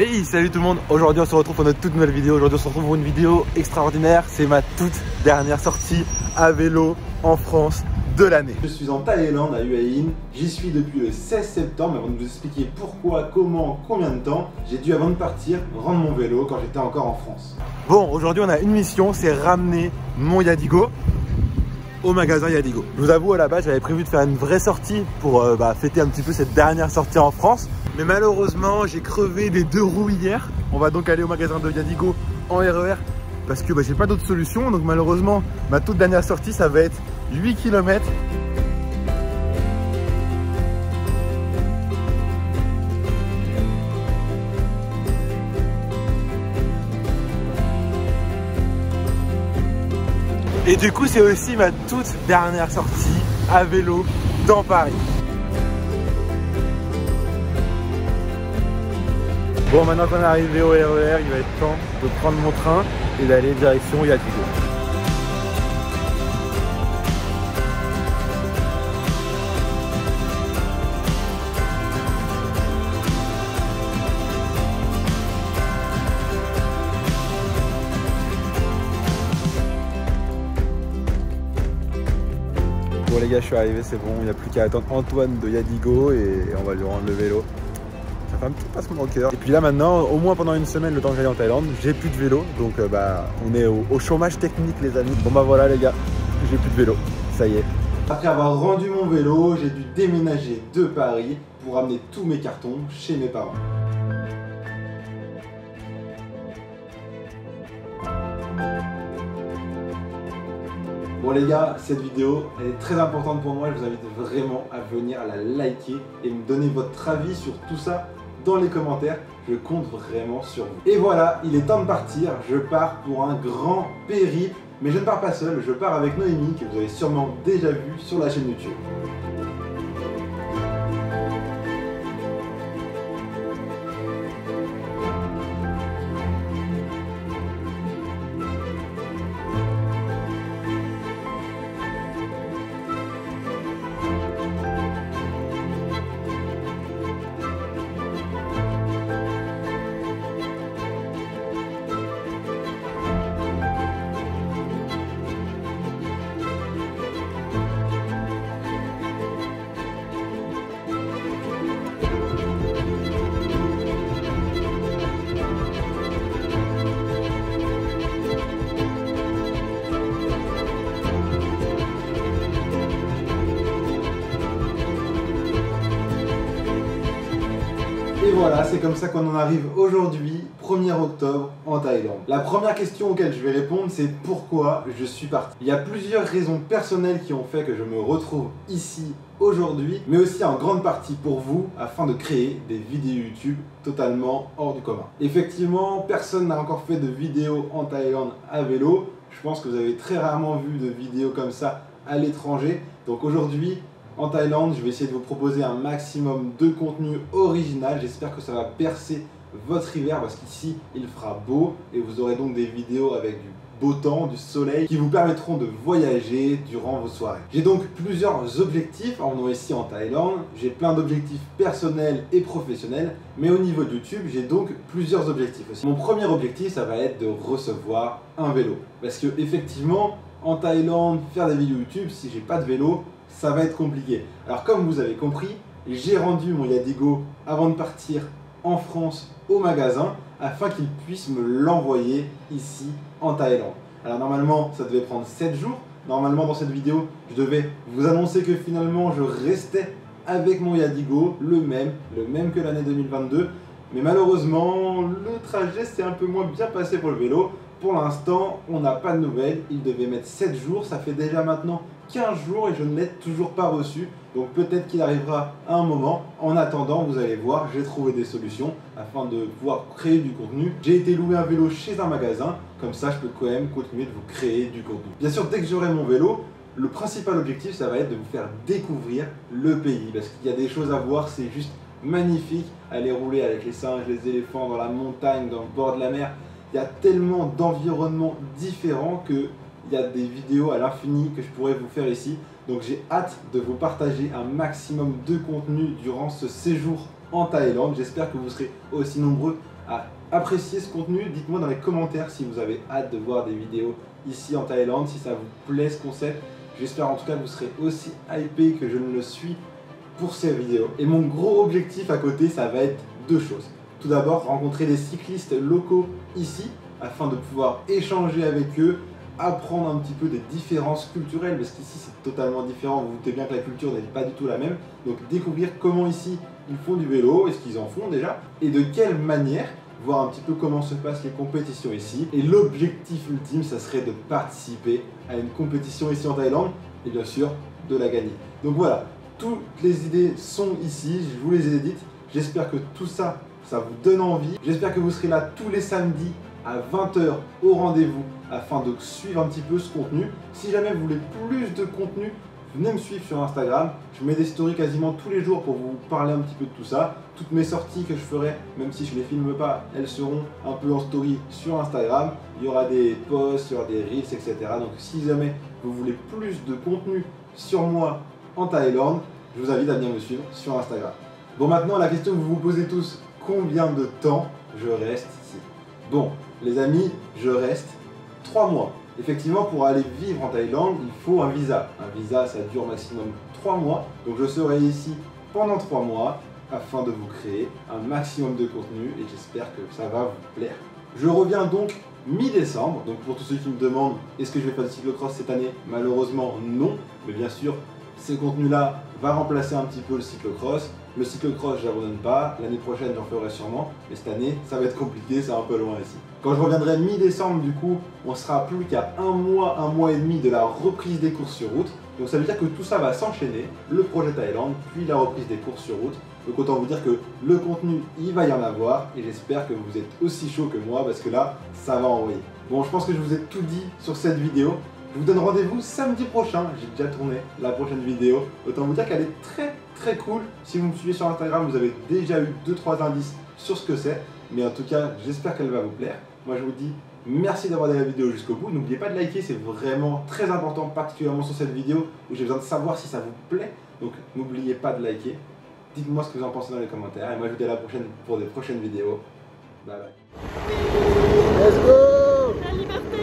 Hey salut tout le monde, aujourd'hui on se retrouve pour notre toute nouvelle vidéo, aujourd'hui on se retrouve pour une vidéo extraordinaire, c'est ma toute dernière sortie à vélo en France de l'année. Je suis en Thaïlande à Hue Hin, j'y suis depuis le 16 septembre, avant de vous expliquer pourquoi, comment, combien de temps, j'ai dû avant de partir rendre mon vélo quand j'étais encore en France. Bon, aujourd'hui on a une mission, c'est ramener mon Yadigo au magasin Yadigo. Je vous avoue à la base j'avais prévu de faire une vraie sortie pour euh, bah, fêter un petit peu cette dernière sortie en France. Mais malheureusement j'ai crevé des deux roues hier. On va donc aller au magasin de Yadigo en RER parce que bah, j'ai pas d'autre solution. Donc malheureusement ma toute dernière sortie ça va être 8 km. Et du coup, c'est aussi ma toute dernière sortie à vélo dans Paris. Bon, maintenant qu'on est arrivé au RER, il va être temps de prendre mon train et d'aller direction Yatigo. Bon les gars, je suis arrivé, c'est bon, il n'y a plus qu'à attendre Antoine de Yadigo et on va lui rendre le vélo. Ça fait un petit passement au cœur. Et puis là maintenant, au moins pendant une semaine, le temps que j'aille en Thaïlande, j'ai plus de vélo. Donc euh, bah on est au, chômage technique les amis. Bon bah voilà les gars, j'ai plus de vélo. Ça y est. Après avoir rendu mon vélo, j'ai dû déménager de Paris pour amener tous mes cartons chez mes parents. Bon les gars, cette vidéo elle est très importante pour moi, je vous invite vraiment à venir la liker et me donner votre avis sur tout ça dans les commentaires, je compte vraiment sur vous. Et voilà, il est temps de partir, je pars pour un grand périple, mais je ne pars pas seul, je pars avec Noémie que vous avez sûrement déjà vu sur la chaîne YouTube. Voilà, c'est comme ça qu'on en arrive aujourd'hui, 1er octobre, en Thaïlande. La première question auquel je vais répondre, c'est pourquoi je suis parti. Il y a plusieurs raisons personnelles qui ont fait que je me retrouve ici aujourd'hui, mais aussi en grande partie pour vous, afin de créer des vidéos YouTube totalement hors du commun. Effectivement, personne n'a encore fait de vidéo en Thaïlande à vélo. Je pense que vous avez très rarement vu de vidéos comme ça à l'étranger. Donc aujourd'hui, en Thaïlande. Je vais essayer de vous proposer un maximum de contenu original. J'espère que ça va percer votre hiver parce qu'ici il fera beau et vous aurez donc des vidéos avec du beau temps, du soleil qui vous permettront de voyager durant vos soirées. J'ai donc plusieurs objectifs en venant ici en Thaïlande. J'ai plein d'objectifs personnels et professionnels, mais au niveau de YouTube, j'ai donc plusieurs objectifs aussi. Mon premier objectif, ça va être de recevoir un vélo parce que effectivement, en Thaïlande, faire des vidéos YouTube, si j'ai pas de vélo, ça va être compliqué. Alors comme vous avez compris, j'ai rendu mon Yadigo avant de partir en France au magasin afin qu'il puisse me l'envoyer ici en Thaïlande. Alors normalement ça devait prendre 7 jours. Normalement dans cette vidéo je devais vous annoncer que finalement je restais avec mon Yadigo, le même, le même que l'année 2022. Mais malheureusement le trajet s'est un peu moins bien passé pour le vélo. Pour l'instant, on n'a pas de nouvelles. Il devait mettre 7 jours. Ça fait déjà maintenant 15 jours et je ne l'ai toujours pas reçu. Donc peut-être qu'il arrivera à un moment. En attendant, vous allez voir, j'ai trouvé des solutions afin de pouvoir créer du contenu. J'ai été louer un vélo chez un magasin. Comme ça, je peux quand même continuer de vous créer du contenu. Bien sûr, dès que j'aurai mon vélo, le principal objectif, ça va être de vous faire découvrir le pays. Parce qu'il y a des choses à voir, c'est juste magnifique. Aller rouler avec les singes, les éléphants dans la montagne, dans le bord de la mer il y a tellement d'environnements différents que il y a des vidéos à l'infini que je pourrais vous faire ici. Donc j'ai hâte de vous partager un maximum de contenu durant ce séjour en Thaïlande. J'espère que vous serez aussi nombreux à apprécier ce contenu. Dites-moi dans les commentaires si vous avez hâte de voir des vidéos ici en Thaïlande, si ça vous plaît ce concept. J'espère en tout cas que vous serez aussi hypé que je ne le suis pour ces vidéos. Et mon gros objectif à côté, ça va être deux choses. Tout d'abord, rencontrer des cyclistes locaux ici afin de pouvoir échanger avec eux, apprendre un petit peu des différences culturelles, parce qu'ici c'est totalement différent, vous bien que la culture n'est pas du tout la même. Donc découvrir comment ici ils font du vélo, est-ce qu'ils en font déjà, et de quelle manière, voir un petit peu comment se passent les compétitions ici. Et l'objectif ultime, ça serait de participer à une compétition ici en Thaïlande, et bien sûr de la gagner. Donc voilà, toutes les idées sont ici, je vous les ai dites. J'espère que tout ça, ça vous donne envie. J'espère que vous serez là tous les samedis à 20h au rendez-vous afin de suivre un petit peu ce contenu. Si jamais vous voulez plus de contenu, venez me suivre sur Instagram. Je mets des stories quasiment tous les jours pour vous parler un petit peu de tout ça. Toutes mes sorties que je ferai, même si je ne les filme pas, elles seront un peu en story sur Instagram. Il y aura des posts, il y aura des reels, etc. Donc si jamais vous voulez plus de contenu sur moi en Thaïlande, je vous invite à venir me suivre sur Instagram. Bon maintenant la question que vous vous posez tous, combien de temps je reste ici? Bon, les amis, je reste 3 mois. Effectivement, pour aller vivre en Thaïlande, il faut un visa. Un visa, ça dure maximum 3 mois. Donc je serai ici pendant 3 mois afin de vous créer un maximum de contenu et j'espère que ça va vous plaire. Je reviens donc mi-décembre. Donc pour tous ceux qui me demandent est-ce que je vais faire du cyclocross cette année, malheureusement non. Mais bien sûr, ces contenus-là vont remplacer un petit peu le cyclocross. Le cyclocross, je n'abandonne pas. L'année prochaine, j'en ferai sûrement. Mais cette année, ça va être compliqué, c'est un peu loin ici. Quand je reviendrai mi-décembre, du coup, on sera plus qu'à un mois, un mois et demi de la reprise des courses sur route. Donc ça veut dire que tout ça va s'enchaîner. Le projet Thaïlande, puis la reprise des courses sur route. Donc autant vous dire que le contenu, il va y en avoir. Et j'espère que vous êtes aussi chaud que moi parce que là, ça va envoyer. Bon, je pense que je vous ai tout dit sur cette vidéo. Je vous donne rendez-vous samedi prochain. J'ai déjà tourné la prochaine vidéo. Autant vous dire qu'elle est très très cool. Si vous me suivez sur Instagram, vous avez déjà eu 2-3 indices sur ce que c'est. Mais en tout cas, j'espère qu'elle va vous plaire. Moi, je vous dis merci d'avoir regardé la vidéo jusqu'au bout. N'oubliez pas de liker, c'est vraiment très important, particulièrement sur cette vidéo où j'ai besoin de savoir si ça vous plaît. Donc, n'oubliez pas de liker. Dites-moi ce que vous en pensez dans les commentaires. Et moi, je vous dis à la prochaine pour des prochaines vidéos. Bye bye. Let's go La liberté